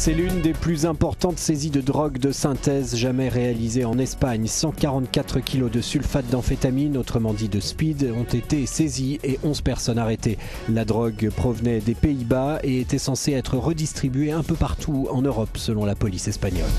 C'est l'une des plus importantes saisies de drogue de synthèse jamais réalisées en Espagne. 144 kilos de sulfate d'amphétamine, autrement dit de speed, ont été saisis et 11 personnes arrêtées. La drogue provenait des Pays-Bas et était censée être redistribuée un peu partout en Europe selon la police espagnole.